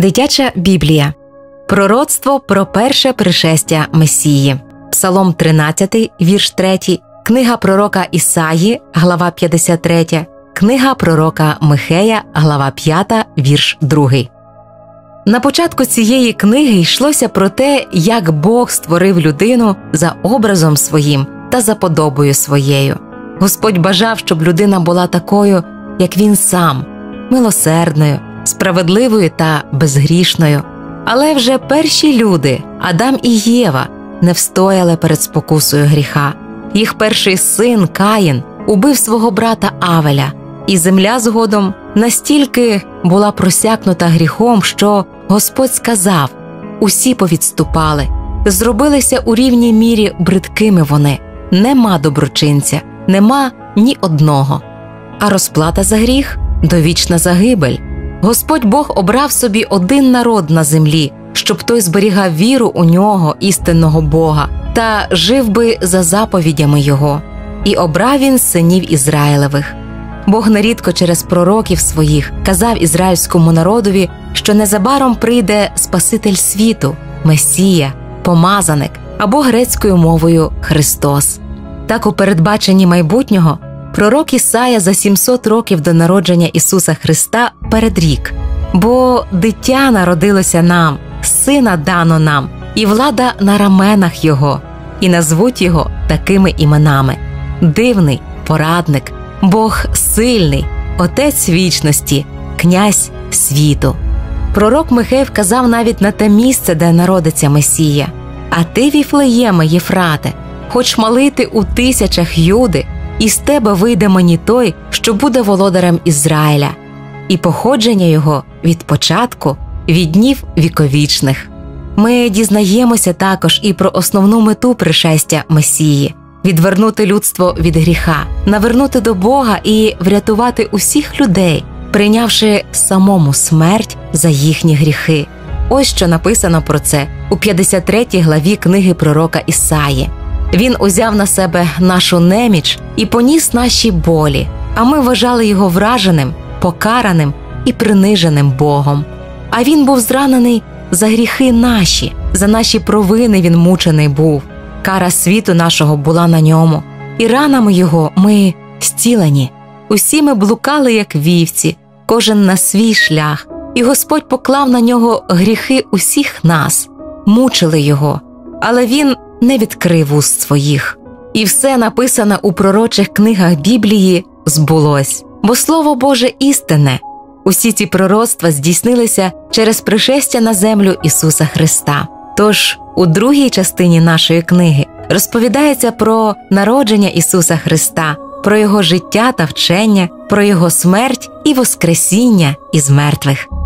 Дитяча Біблія Пророцтво про перше пришестя Месії, Псалом 13, вірш 3, Книга пророка Ісаї, глава 53, Книга пророка Михея, глава 5, вірш 2. На початку цієї книги йшлося про те, як Бог створив людину за образом своїм та за подобою своєю. Господь бажав, щоб людина була такою, як він сам, милосердною, справедливою та безгрішною. Але вже перші люди, Адам і Єва, не встояли перед спокусою гріха. Їх перший син Каїн убив свого брата Авеля, і земля згодом настільки була просякнута гріхом, що Господь сказав усі повідступали, зробилися у рівній мірі бридкими вони, нема доброчинця, нема ні одного. А розплата за гріх довічна загибель. Господь Бог обрав собі один народ на землі, щоб той зберігав віру у нього, істинного Бога, та жив би за заповідями Його, і обрав він синів Ізраїлевих. Бог нерідко через пророків своїх казав ізраїльському народові, що незабаром прийде Спаситель світу, Месія, помазаник або грецькою мовою Христос. Так у передбаченні майбутнього пророк Ісая за 700 років до народження Ісуса Христа передрік, бо дитя народилося нам, сина дано нам, і влада на раменах Його, і назвуть його такими іменами: дивний порадник, Бог сильний, Отець вічності, князь світу. Пророк Михей вказав навіть на те місце, де народиться Месія. А ти, Віфлеєме, Єфрате, хоч малити у тисячах юди, і з тебе вийде мені той, що буде володарем Ізраїля, і походження його від початку, від днів віковічних. Ми дізнаємося також і про основну мету пришестя Месії відвернути людство від гріха, навернути до Бога і врятувати усіх людей, прийнявши самому смерть за їхні гріхи. Ось що написано про це у 53 главі книги пророка Ісаї. Він узяв на себе нашу неміч і поніс наші болі, а ми вважали його враженим, покараним і приниженим Богом. А він був зранений за гріхи наші, за наші провини він мучений був. Кара світу нашого була на ньому, і ранами його ми зцілені. Усі ми блукали, як вівці, кожен на свій шлях, і Господь поклав на нього гріхи усіх нас, мучили його, але він не відкрив уст своїх. І все написане у пророчих книгах Біблії збулось, бо Слово Боже істинне. Усі ці пророцтва здійснилися через пришестя на землю Ісуса Христа. Тож у другій частині нашої книги розповідається про народження Ісуса Христа, про Його життя та вчення, про Його смерть і Воскресіння із мертвих.